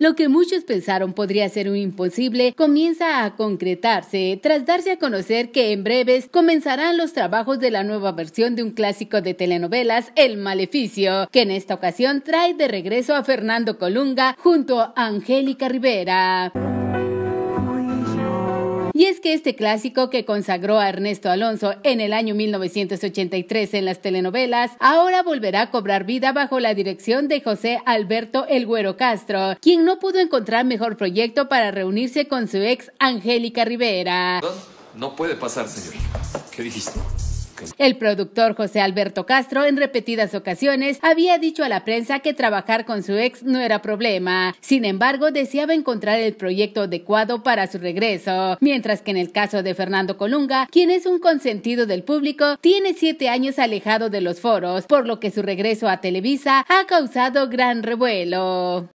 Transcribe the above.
Lo que muchos pensaron podría ser un imposible comienza a concretarse tras darse a conocer que en breves comenzarán los trabajos de la nueva versión de un clásico de telenovelas, El Maleficio, que en esta ocasión trae de regreso a Fernando Colunga junto a Angélica Rivera. Y es que este clásico que consagró a Ernesto Alonso en el año 1983 en las telenovelas, ahora volverá a cobrar vida bajo la dirección de José Alberto El Güero Castro, quien no pudo encontrar mejor proyecto para reunirse con su ex Angélica Rivera. No puede pasar, señor. ¿Qué dijiste? El productor José Alberto Castro en repetidas ocasiones había dicho a la prensa que trabajar con su ex no era problema. Sin embargo, deseaba encontrar el proyecto adecuado para su regreso. Mientras que en el caso de Fernando Colunga, quien es un consentido del público, tiene siete años alejado de los foros, por lo que su regreso a Televisa ha causado gran revuelo.